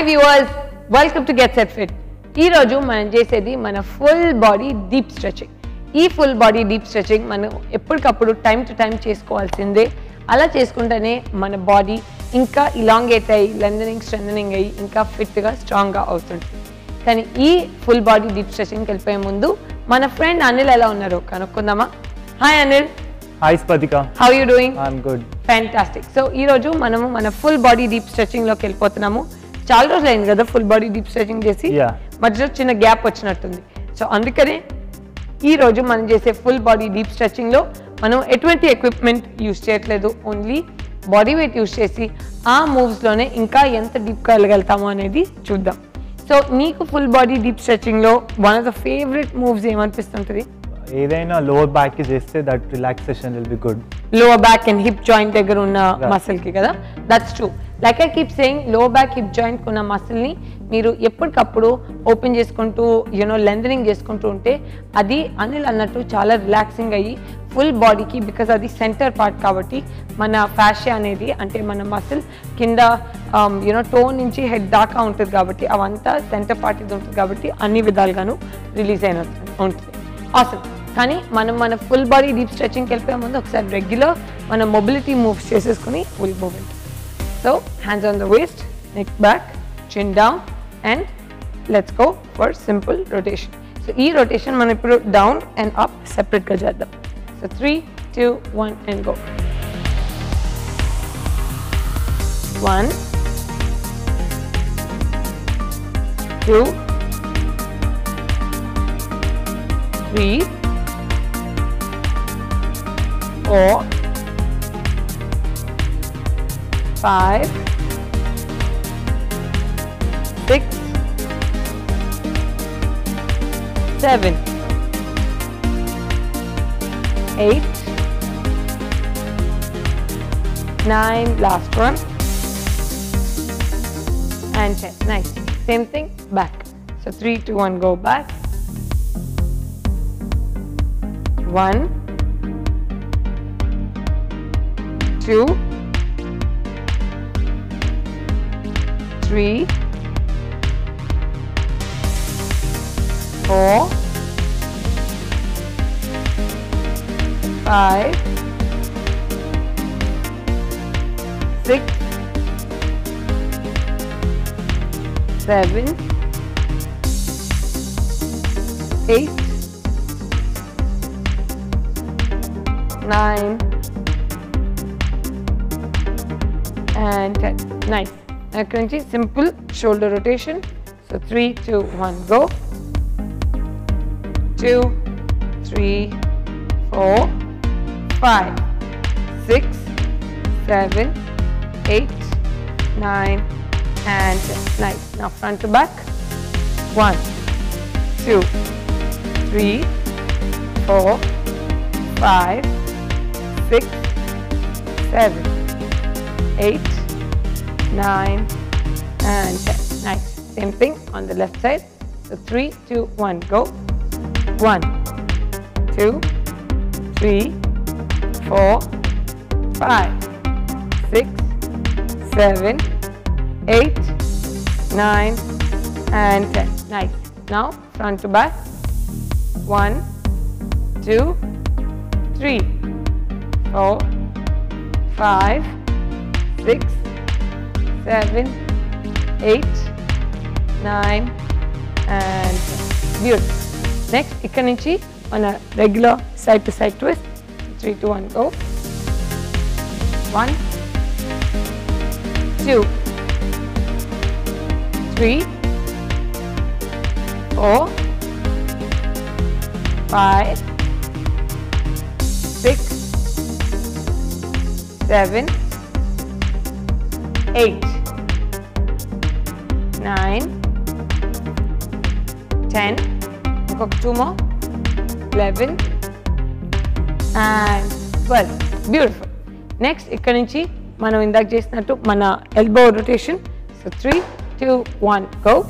Hi viewers welcome to get set fit ఈ రోజు మనం చేసేది మన ఫుల్ బాడీ డీప్ స్ట్రెచింగ్ ఈ ఫుల్ బాడీ డీప్ స్ట్రెచింగ్ మనం ఎప్పటికప్పుడు టైం టు టైం చేసుకోవాల్సిందే. అలా చేసుకుంటేనే మన బాడీ ఇంకా ఇలాంగేట్ అయ్యి లెందనింగ్ స్ట్రెందనింగ్ అయ్యి ఇంకా ఫిట్గా స్ట్రాంగ్గా అవుతుంటుంది కానీ ఈ ఫుల్ బాడీ డీప్ స్ట్రెచింగ్కి వెళ్ళిపోయే ముందు మన ఫ్రెండ్ అనిల్ ఎలా ఉన్నారు కనుక్కుందామా? Hi Anil Hi Spadika, how you doing I'm good. Fantastic so ఈ రోజు మనము మన ఫుల్ బాడీ డీప్ స్ట్రెచింగ్లోకి వెళ్ళిపోతున్నాము. చాలా రోజులు అయింది కదా ఫుల్ బాడీ డీప్ స్ట్రెచింగ్ చేసి. మధ్యలో చిన్న గ్యాప్ వచ్చినట్టుంది. సో అందుకనే ఈ రోజు మనం చేసే ఫుల్ బాడీ డీప్ స్ట్రెచింగ్లో మనం ఎటువంటి ఎక్విప్మెంట్ యూస్ చేయట్లేదు. ఓన్లీ బాడీ వెయిట్ యూస్ చేసి ఆ మూవ్స్లోనే ఇంకా ఎంత డీప్గా వెళ్ళగలుగుతామో అనేది చూద్దాం. సో నీకు full body deep స్ట్రెచింగ్లో one of the favourite moves ఏమనిపిస్తుంటుంది? ఏదైనా లోవర్ బ్యాక్కి చేస్తే that relaxation will be good lower back and hip joint దగ్గర ఉన్న మసిల్కి కదా? That's true like I keep సేయింగ్లో back hip joint ఉన్న మసిల్ని మీరు ఎప్పటికప్పుడు ఓపెన్ చేసుకుంటూ యూనో లెందనింగ్ చేసుకుంటూ ఉంటే అది అనిల్ అన్నట్టు చాలా రిలాక్సింగ్ అయ్యి ఫుల్ బాడీకి బికాస్ అది సెంటర్ పార్ట్ కాబట్టి మన ఫ్యాషియా అనేది అంటే మన మసిల్ కింద um, యూనో టో నుంచి హెడ్ దాకా ఉంటుంది కాబట్టి అవంతా సెంటర్ పార్ట్ ఇది ఉంటుంది కాబట్టి అన్ని విధాలుగాను రిలీజ్ అయిన ఉంటుంది. అవసరం కానీ మనం మన ఫుల్ బాడీ డీప్ స్ట్రెచింగ్కి వెళ్ళిపోయే ముందు ఒకసారి రెగ్యులర్ మన మొబిలిటీ మూవ్స్ చేసేసుకుని full movement so hands on the waist neck back chin down and let's go for simple rotation so ఈ రొటేషన్ మనం ఇప్పుడు డౌన్ అండ్ అప్ సెపరేట్గా చేద్దాం so three two one and go one two three, four, five, six, seven, eight, nine, last one, and ten. Nice. Same thing, back. So three, two, one, go back. One, two, three, four, five, six, seven, eight. nine, and 10. Nice. Now, crunchy, simple shoulder rotation. So, three, two, one, go. Two, three, four, five, six, seven, eight, nine, and 10. Nice. Now, front to back. One, two, three, four, five, six, seven, eight, nine, and ten. Nice. Same thing on the left side. So three, two, one, go. One, two, three, four, five, six, seven, eight, nine, and ten. Nice. Now front to back. One, two, three, four, five, six, seven, eight, nine and beautiful. Next, Ikanichi on a regular side to side twist. Three, two, one, go. One, two, three, four, five, six, seven, eight, nine, 10, cook two more, 11, and 12, beautiful. Next, ikkaninchi, mana indak jesnatu, mana elbow rotation. So three, two, one, go.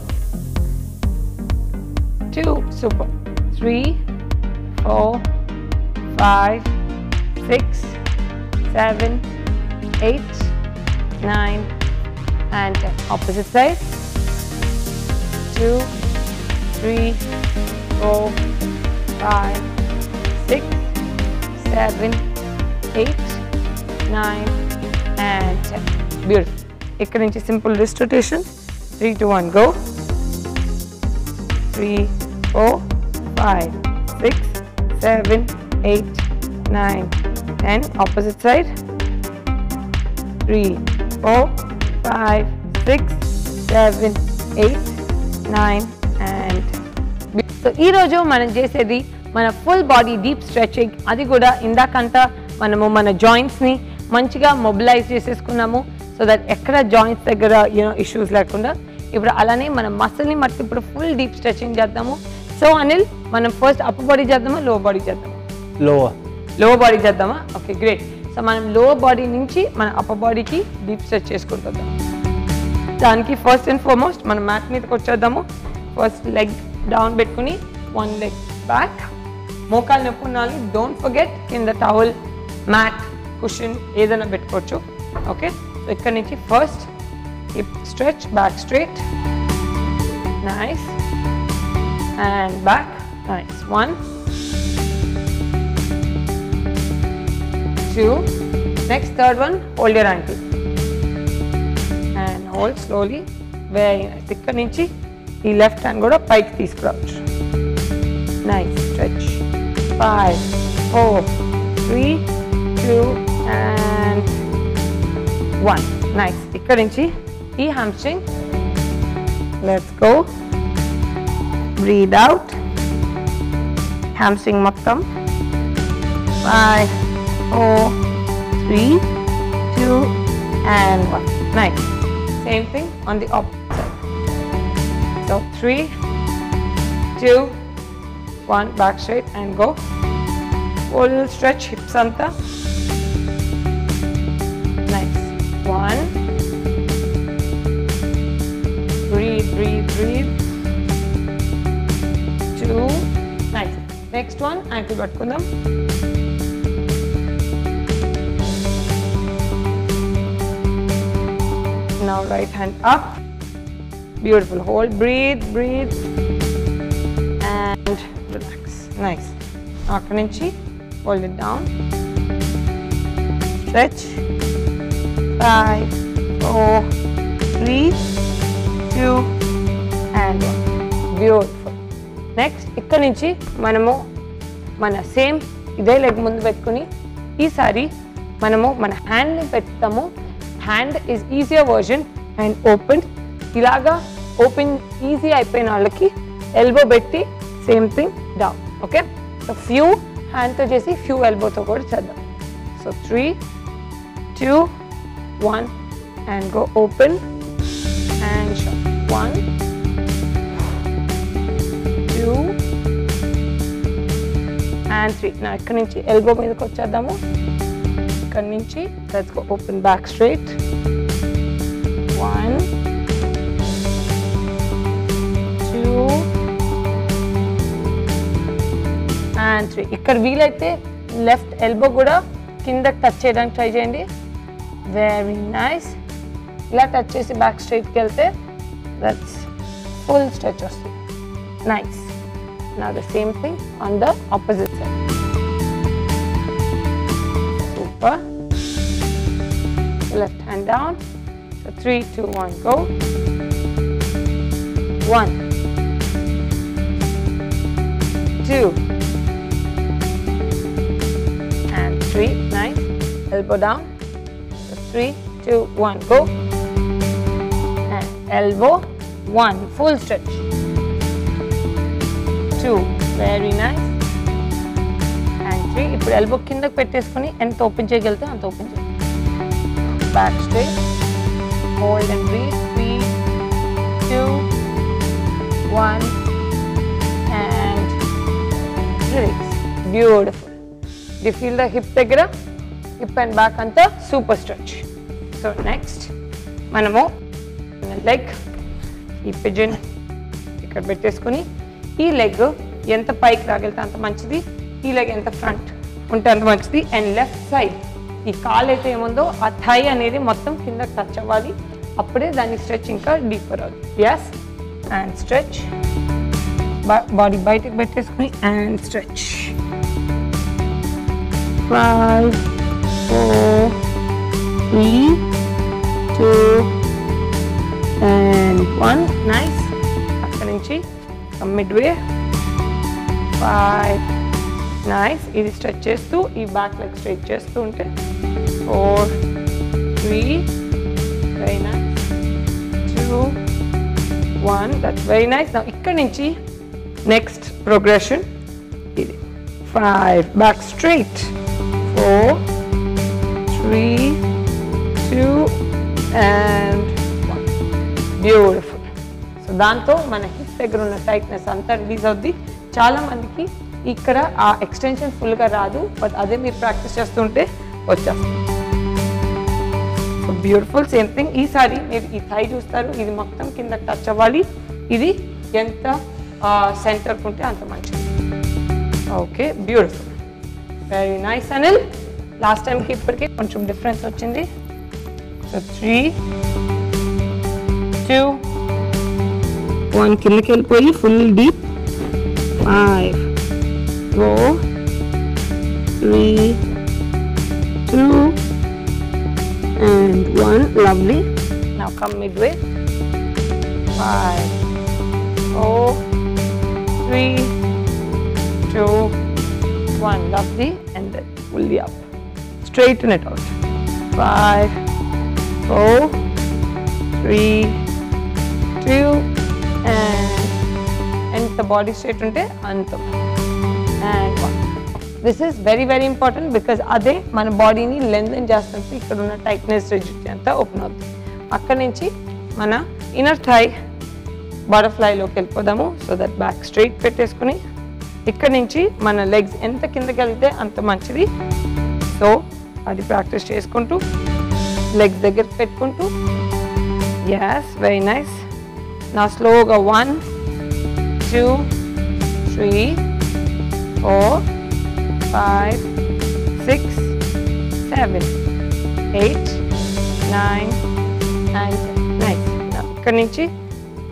Two, super. Three, four, five, six, seven, eight, nine, and ten. Opposite side. Two, three, four, five, six, seven, eight, nine, and ten. Beautiful. Ekka nunchi simple wrist rotation. Three go. Three, four, five, six, seven, eight, nine, ten. Opposite side. Three, four five six seven eight nine and so ఈరోజు మనం చేసేది మన full body deep stretching అది కూడా ఇందాకంతా మనము మన జాయింట్స్ని మంచిగా mobilise చేసేసుకున్నాము. సో దట్ ఎక్కడ జాయింట్స్ దగ్గర యూనో ఇష్యూస్ లేకుండా. ఇప్పుడు అలానే మన మసిల్ని మట్టి ఇప్పుడు ఫుల్ డీప్ స్ట్రెచింగ్ చేద్దాము. సో అనిల్ మనం ఫస్ట్ అప్పర్ బాడీ చేద్దామా లో బాడీ చేద్దామా? Lower. లో బాడీ చేద్దామా? ఓకే గ్రేట్ సో మనం లో బాడీ నుంచి మన అప్పర్ బాడీకి డీప్ స్ట్రెచ్ చేసుకుంటుందాం దానికి ఫస్ట్ అండ్ ఫార్మోస్ట్ మనం మ్యాట్ మీదకి వచ్చేద్దాము. ఫస్ట్ లెగ్ డౌన్ పెట్టుకుని వన్ లెగ్ బ్యాక్ మోకాలు నొప్పి ఉండాలి. డోంట్ ఫర్గెట్ కింద టవల్ మ్యాట్ కుషన్ ఏదైనా పెట్టుకోవచ్చు. ఓకే సో ఇక్కడ నుంచి first hip stretch back straight nice and back nice one shoe. Next third one, hold your ankle. And hold slowly. Where thicker inchi. The left hand go to pike this crouch. Nice stretch. Five, four, three, two, and one. Nice. Thicker inchi. E hamstring. Let's go. Breathe out. Hamstring makam. Bye. Four, three, two, 3, 2 and 1. Nice. Same thing on the opposite side. So three, two, one. back straight and go. Full stretch hips anta. Nice. 1. Breathe, breathe, breathe. 2. Nice. Next one ankle patkundam. Now right hand up. Beautiful. Hold, breathe, breathe. And relax. Nice. అక్కడి నుంచి hold it down. Stretch. Five, four, three, two, and one. Beautiful. Next ఇక్కడ నుంచి మనము మన same ఇదే leg ముందు పెట్టుకుని ఈసారి మనము మన హ్యాండ్ని పెడతాము hand is easier version and open ఇలాగా ఓపెన్ ఈజీ అయిపోయిన వాళ్ళకి ఎల్బో పెట్టి same thing down okay so few హ్యాండ్తో చేసి ఫ్యూ ఎల్బోతో కూడా చేద్దాం. So three two one and go open and one two and three నా ఇక్కడ నుంచి ఎల్బో మీదకి వచ్చేద్దాము. నుంచి let's go open back straight one two and three ఇక్కడ వీలైతే లెఫ్ట్ ఎల్బో కూడా కిందకి టచ్ చేయడానికి ట్రై చేయండి వెరీ నైస్ ఇలా టచ్ చేసి బ్యాక్ స్ట్రైట్కి వెళ్తే దట్స్ ఫుల్ స్ట్రెచ్ వస్తుంది నైస్ నా the same thing on the opposite side Super. Left hand down. So three, two, one, go. One. Two. And three. Nice. Elbow down. So three, two, one, go. And elbow. One. Full stretch. Two. Very nice. And three ఇప్పుడు elbow కిందకి పెట్టేసుకొని ఎంత open చేయగలిగితే అంత open చేయాలి back Hold and breathe. Three, two, two one and Beautiful. Beautiful you feel the hip దగ్గర hip and back అంతా super stretch so next మనము లెగ్ ఈ పిజన్ ఇక్కడ పెట్టేసుకొని ఈ లెగ్ ఎంత పైకి రాగలితే అంత మంచిది ఈ లెగ్ ఎంత ఫ్రంట్ ఉంటే అంత మంచిది అండ్ లెఫ్ట్ సైడ్ ఈ కాలు అయితే ఏముందో ఆ థై అనేది మొత్తం కింద టచ్ అవ్వాలి. అప్పుడే దాని స్ట్రెచ్ ఇంకా డీపర్ అవుతుంది ఎస్ అండ్ స్ట్రెచ్ బాడీ బయటకు పెట్టేసుకుని and stretch five four three two and one nice అక్కడి నుంచి మిడ్ వే ఫైవ్ నైస్ ఇది స్ట్రెచ్ చేస్తూ ఈ బ్యాక్ లెగ్ స్ట్రెచ్ చేస్తూ ఉంటే four three very nice, two, one that's very nice. Now, ఇక్కడి నుంచి నెక్స్ట్ ప్రోగ్రెషన్ ఇది. Five back straight four three two and one beautiful so దాంతో మన హిప్ దగ్గర ఉన్న టైట్నెస్ అంతా రిలీజ్ అవుద్ది. చాలా మందికి ఇక్కడ ఆ ఎక్స్టెన్షన్ ఫుల్గా రాదు బట్ అదే మీరు ప్రాక్టీస్ చేస్తుంటే వచ్చేస్తుంది బ్యూటిఫుల్ సేమ్ థింగ్ ఈసారి మీరు ఈ థై చూస్తారు ఇది మొత్తం కింద టచ్ అవ్వాలి. ఇది ఎంత సెంటర్కి ఉంటే అంత మంచిది. Okay beautiful very nice Anil last టైంకి ఇప్పటికే కొంచెం డిఫరెన్స్ వచ్చింది. సో త్రీ టూ వన్ కిందకి వెళ్ళిపోయి full deep five four three two and one lovely now come midway. Five four three two one. Lovely. And then fully up. Straighten it out. Five four three two and and the body straight. Unte antam and one. This is very very important because అదే మన బాడీని length చేస్తున్నప్పుడు ఇక్కడ ఉన్న tightness rigidity అంతా open అవుతుంది. అక్కడ నుంచి మన ఇన్నర్ థై బటర్ఫ్లైలోకి వెళ్ళిపోదాము. సో దట్ బ్యాక్ స్ట్రైట్ పెట్టేసుకుని ఇక్కడ నుంచి మన లెగ్స్ ఎంత కిందకి వెళ్తే అంత మంచిది. సో అది ప్రాక్టీస్ చేసుకుంటూ లెగ్స్ దగ్గర పెట్టుకుంటూ. ఎస్ వెరీ నైస్ నా స్లోగా one two three four five, six, seven, eight, nine, and ten. Nice. Now, ఇక్కడ నుంచి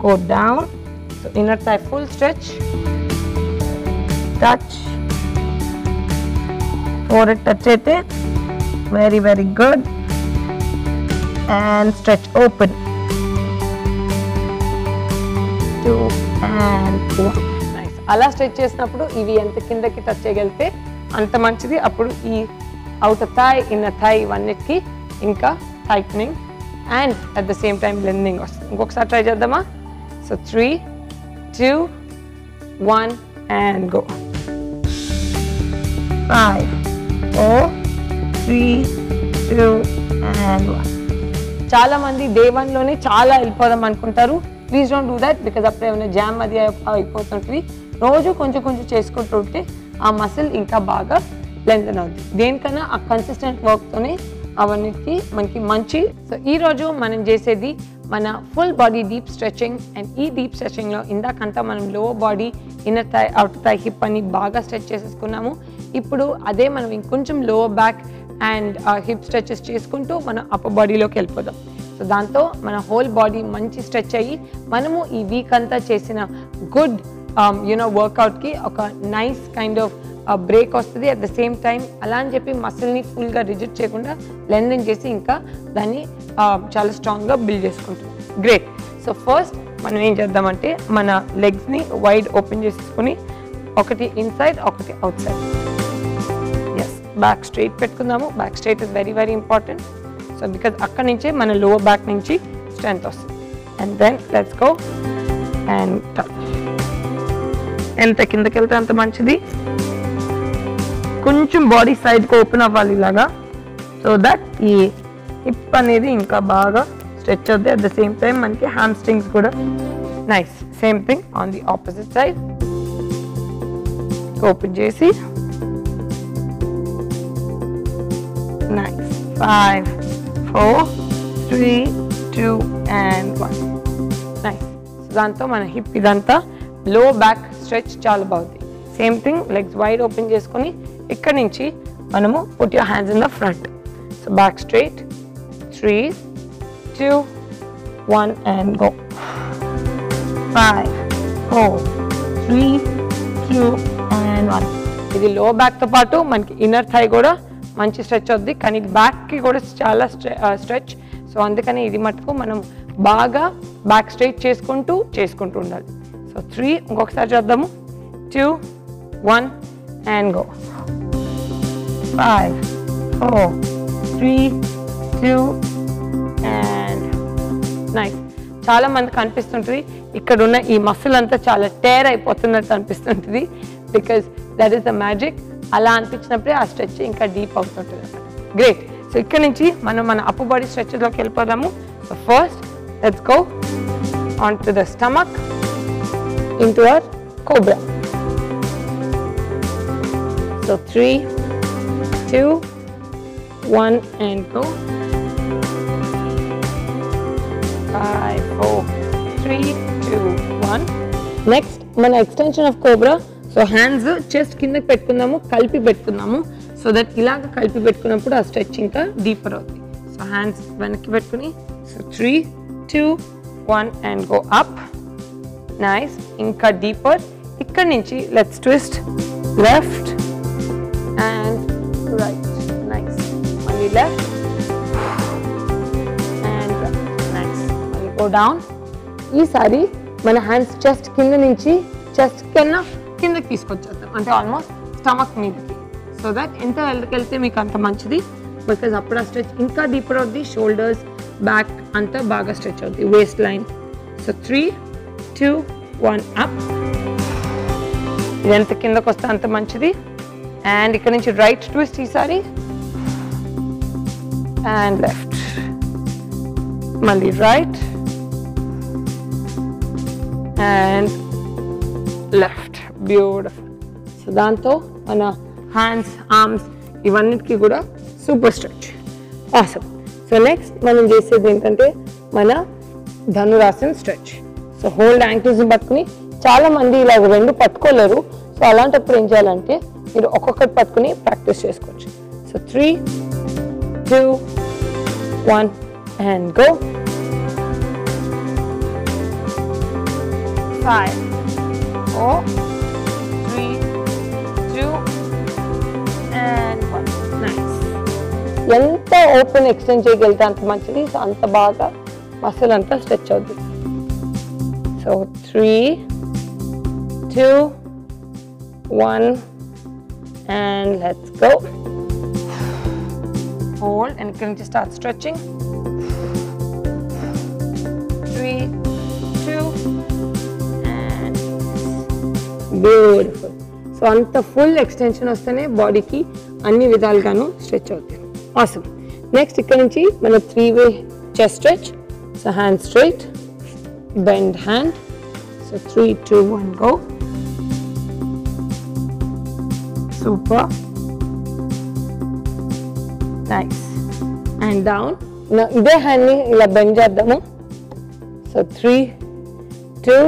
go down. So inner thigh full stretch. Touch. Forehead touch అయితే very very good. And stretch open. Two and one. Nice. అలా stretch చేసినప్పుడు ఇవి ఎంత కిందకి touch చేయగలిగితే అంత మంచిది. అప్పుడు ఈ అవుటర్ థాయ్ ఇన్నర్ థాయ్ ఇవన్నిటికి ఇంకా tightening and at the same time blending వస్తుంది. ఇంకొకసారి ట్రై చేద్దామా? So three two one and go five four three two and one చాలామంది డే వన్లోనే చాలా వెళ్ళిపోదాం అనుకుంటారు. Please don't do that because అప్పుడు ఏమైనా జామ్ అది అయిపోతుంటుంది. రోజు కొంచెం కొంచెం చేసుకుంటుంటే ఆ మసిల్ ఇంకా బాగా లెంతన్ అవుతుంది దేనికన్నా ఆ కన్సిస్టెంట్ వర్క్తోనే అవన్నిటికి మనకి మంచి సో ఈ రోజు మనం చేసేది మన full body deep stretching and ఈ డీప్ స్ట్రెచింగ్లో ఇందాకంతా మనం lower body inner thigh outer thigh hip అని బాగా స్ట్రెచ్ చేసేసుకున్నాము. ఇప్పుడు అదే మనం ఇంకొంచెం lower back and hip stretches చేసుకుంటూ మనం అప్పర్ బాడీలోకి వెళ్ళిపోదాం. సో దాంతో మన హోల్ బాడీ మంచి స్ట్రెచ్ అయ్యి మనము ఈ వీక్ అంతా చేసిన గుడ్ Um, యూనో వర్కౌట్కి ఒక నైస్ కైండ్ ఆఫ్ బ్రేక్ వస్తుంది. అట్ ద సేమ్ టైం అలా అని చెప్పి మసిల్ని ఫుల్గా రిజిట్ చేయకుండా లెందన్ చేసి ఇంకా దాన్ని uh, చాలా స్ట్రాంగ్గా బిల్డ్ చేసుకుంటుంది. గ్రేట్ సో ఫస్ట్ మనం ఏం చేద్దామంటే మన లెగ్స్ని వైడ్ ఓపెన్ చేసేసుకుని ఒకటి ఇన్సైడ్ ఒకటి outside yes back straight పెట్టుకుందాము. Back straight is very very important so because అక్కడి నుంచే మన లోవర్ బ్యాక్ నుంచి స్ట్రెంత్ వస్తుంది. And then let's go and touch ఎంత కిందకి వెళ్తే అంత మంచిది. కొంచెం బాడీ సైడ్కి ఓపెన్ అవ్వాలి ఇలాగా. సో దట్ ఈ హిప్ అనేది ఇంకా బాగా స్ట్రెచ్ అవుతుంది అట్ ద సేమ్ టైం మనకి హ్యామ్ స్ట్రింగ్స్ కూడా nice same thing on the opposite side open చేసి. Nice five four three two and one nice దాంతో మన హిప్ ఇదంతా లో బ్యాక్ స్ట్రెచ్ చాలా బాగుంది same thing legs wide open చేసుకొని ఇక్కడ నుంచి మనము put your hands in the front so back straight three two one and go five four three two and one ఇది లో బ్యాక్తో పాటు మనకి ఇన్నర్ థై కూడా మంచి స్ట్రెచ్ అవుద్ది. కానీ బ్యాక్కి కూడా చాలా స్ట్రెచ్ సో అందుకని ఇది మటుకు మనం బాగా బ్యాక్ స్ట్రైట్ చేసుకుంటూ చేసుకుంటూ ఉండాలి. సో త్రీ ఇంకొకసారి చేద్దాము. Two one and go five four three two and nice చాలా మందికి అనిపిస్తుంటుంది ఇక్కడ ఉన్న ఈ మసిల్ అంతా చాలా టేర్ అయిపోతున్నట్టు అనిపిస్తుంటుంది. Because that is the magic అలా అనిపించినప్పుడే ఆ స్ట్రెచ్ ఇంకా డీప్ అవుతుంటుంది. గ్రేట్ సో ఇక్కడ నుంచి మనం మన అప్పు బాడీ స్ట్రెచ్లోకి వెళ్ళిపోదాము. First let's go on to the stomach into our cobra. So three, two, one and go. five, four, three, two, one. Next మన extension of cobra so hands chest కిందకి పెట్టుకుందాము కలిపి పెట్టుకుందాము సో దట్ ఇలాగ కలిపి పెట్టుకున్నప్పుడు ఆ స్ట్రెచ్ ఇంకా డీపర్ అవుతుంది సో హ్యాండ్స్ వెనక్కి పెట్టుకుని so three two one and go up nice ఇంకా డీపర్ ఇక్కడ నుంచి let's twist left and right nice మళ్ళీ లెఫ్ట్ అండ్ నైస్ మళ్ళీ గో డౌన్ ఈసారి మన హ్యాండ్స్ చెస్ట్ కింద నుంచి చెస్ట్ కన్నా కిందకి తీసుకొచ్చేద్దాం. అంటే ఆల్మోస్ట్ స్టమక్ మీదకి. సో దట్ ఎంత వెళ్తే మీకు అంత మంచిది. బికాజ్ అప్పుడు ఆ స్ట్రెచ్ ఇంకా డీపర్ అవుద్ది. షోల్డర్స్ బ్యాక్ అంతా బాగా స్ట్రెచ్ అవుద్ది. Waist line so three two one up ఇది ఎంత కిందకు వస్తే అంత మంచిది. అండ్ ఇక్కడ నుంచి రైట్ ట్విస్ట్ ఈసారి అండ్ లెఫ్ట్ మళ్ళీ right and left beautiful so దాంతో మన హ్యాండ్స్ ఆర్మ్స్ ఇవన్నిటికీ కూడా super stretch awesome so next మనం చేసేది ఏంటంటే మన dhanurasan stretch so hold ankles పట్టుకుని చాలా మంది ఇలా రెండు పట్టుకోలేరు. సో అలాంటప్పుడు ఏం చేయాలంటే మీరు ఒక్కొక్కటి పట్టుకుని ప్రాక్టీస్ చేసుకోవచ్చు. So three two one and go five, four, three, two, and one. Nice. ఎంత ఓపెన్ ఎక్స్టెండ్ చేయగలిగితే అంత మంచిది. సో అంత బాగా మసిల్ అంతా స్ట్రెచ్ అవుతుంది so three two one and let's go hold and ఇక్కడ నుంచి start stretching three two beautiful so అంత ఫుల్ ఎక్స్టెన్షన్ వస్తేనే బాడీకి అన్ని విధాలుగాను స్ట్రెచ్ అవుతుంది ఆసమ్ నెక్స్ట్ ఇక్కడ నుంచి మన three way chest stretch so hand straight bend hand so three two one go super nice and down ఇదే హ్యాండ్ని ఇలా బెండ్ చేద్దాము so three two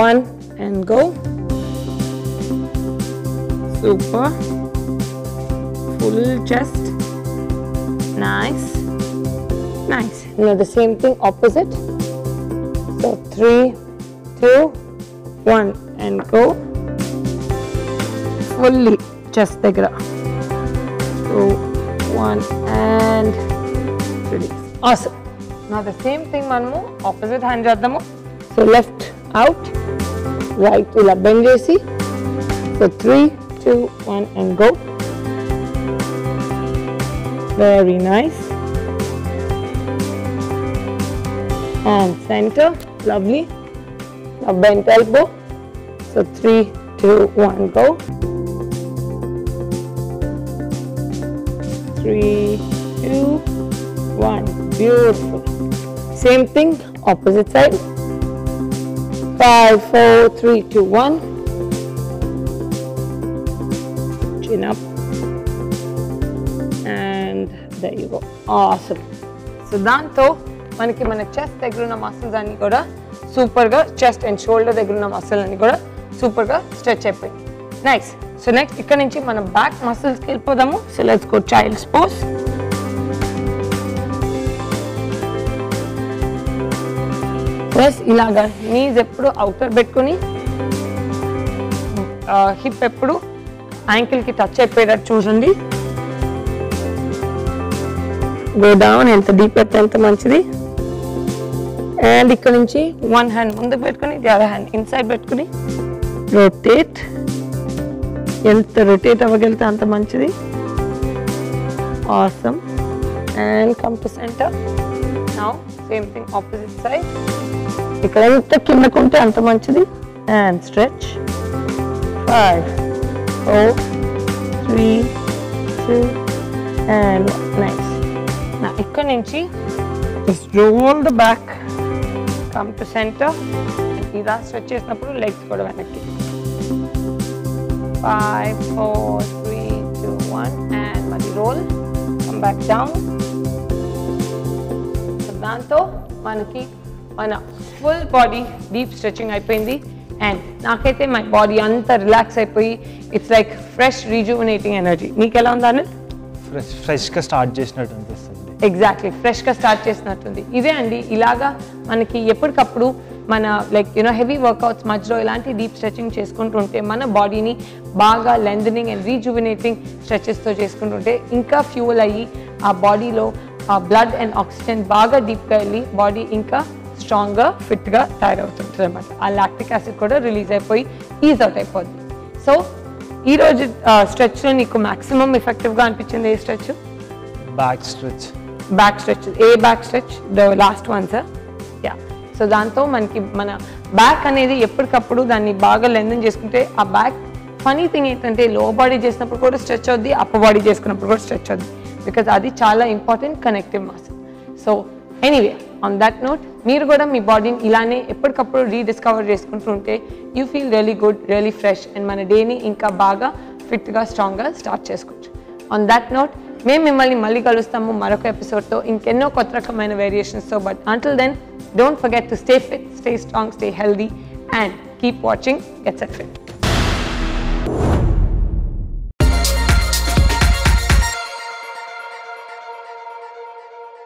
one and go. Super. Full chest. Nice. Nice. Now the same thing opposite. So three, two, one, and go. Fully chest దగ్గర Two, one, and release. Awesome. Now the same thing మనము opposite hand చేద్దాము. So left out. Right ఇలా bend చేసి so three two one and go very nice and lovely. Now bent elbow. So three two one go. Three two one. Beautiful. Same thing opposite side. Five four three two one. Chin up. And there you go. Awesome. So, Danto, మనకి మన chest దగ్గర ఉన్న muscles అన్ని కూడా సూపర్గా chest and shoulder దగ్గర ఉన్న muscle అన్ని కూడా సూపర్గా స్ట్రెచ్ అయిపోయింది నైస్ సో నెక్స్ట్ ఇక్కడ నుంచి మన బ్యాక్ మసిల్స్కి వెళ్ళిపోదాము. So let's go child's pose plus ఇలాగా నీస్ ఎప్పుడు అవుటర్ పెట్టుకుని హిప్ ఎప్పుడు యాంకిల్కి టచ్ అయిపోయేటట్టు చూడండి. గో డౌన్ ఎంత డీప్ అయితే ఎంత మంచిది. అండ్ ఇక్కడ నుంచి వన్ హ్యాండ్ ముందు పెట్టుకుని ది అదర్ హ్యాండ్ ఇన్సైడ్ పెట్టుకుని రొటేట్ ఎంత రొటేట్ అవ్వగలితే అంత మంచిది. Awesome and come to center now same thing opposite side ఇక్కడ ఎంత కిందకుంటే అంత మంచిది. And stretch five four three two and nice నా ఇక్కడ నుంచి just roll the back come center ఇలా స్ట్రెచ్ చేసినప్పుడు లెగ్స్ కూడా వెనక్కి. Five four three two one and మళ్ళీ రోల్ కమ్ బ్యాక్ డౌన్ దాంతో మనకి మన ఫుల్ బాడీ డీప్ స్ట్రెచింగ్ అయిపోయింది. అండ్ నాకైతే మై బాడీ అంతా రిలాక్స్ అయిపోయి it's like fresh rejuvenating energy నీకు ఎలా ఉంది ఫ్రెష్ ఫ్రెష్గా స్టార్ట్ చేసినట్టు అనిపిస్తుంది. ఎగ్జాక్ట్లీ ఫ్రెష్గా స్టార్ట్ చేసినట్టుంది. ఇదే అండి. ఇలాగా మనకి ఎప్పటికప్పుడు మన లైక్ యూనో హెవీ వర్కౌట్స్ మధ్యలో ఇలాంటి డీప్ స్ట్రెచింగ్ చేసుకుంటుంటే మన బాడీని బాగా లెందనింగ్ అండ్ రీజువినేటింగ్ స్ట్రెచెస్తో చేసుకుంటుంటే ఇంకా ఫ్యూల్ అయ్యి ఆ బాడీలో ఆ బ్లడ్ అండ్ ఆక్సిజన్ బాగా డీప్గా వెళ్ళి బాడీ ఇంకా స్ట్రాంగ్గా ఫిట్గా తయారవుతుంటుంది అనమాట ఆ లాక్టిక్ యాసిడ్ కూడా రిలీజ్ అయిపోయి ఈజ్ అవుట్ అయిపోద్ది. సో ఈరోజు స్ట్రెచ్లో నీకు మాక్సిమం ఎఫెక్టివ్గా అనిపించింది ఏ stretch back stretch back stretch A back stretch the last one sir yeah so దాంతో మనకి మన బ్యాక్ అనేది ఎప్పటికప్పుడు దాన్ని బాగా లెందన్ చేసుకుంటే ఆ బ్యాక్ ఫనీ థింగ్ ఏంటంటే లో బాడీ చేసినప్పుడు కూడా స్ట్రెచ్ అవుద్ది అప్పర్ బాడీ చేసుకున్నప్పుడు కూడా స్ట్రెచ్ అవుద్ది. బికాజ్ అది చాలా important connective muscle so anyway on that note మీరు కూడా మీ బాడీని ఇలానే ఎప్పటికప్పుడు రీడిస్కవర్ చేసుకుంటూ ఉంటే you feel really good really fresh and మన డేని ఇంకా బాగా ఫిట్గా స్ట్రాంగ్గా స్టార్ట్ చేసుకోవచ్చు. ఆన్ దట్ నోట్ మేము మిమ్మల్ని మళ్ళీ కలుస్తాము మరొక ఎపిసోడ్తో ఇంకెన్నో కొత్త రకమైన వేరియేషన్స్తో but until then don't forget to stay fit stay strong stay healthy and keep watching gets at fit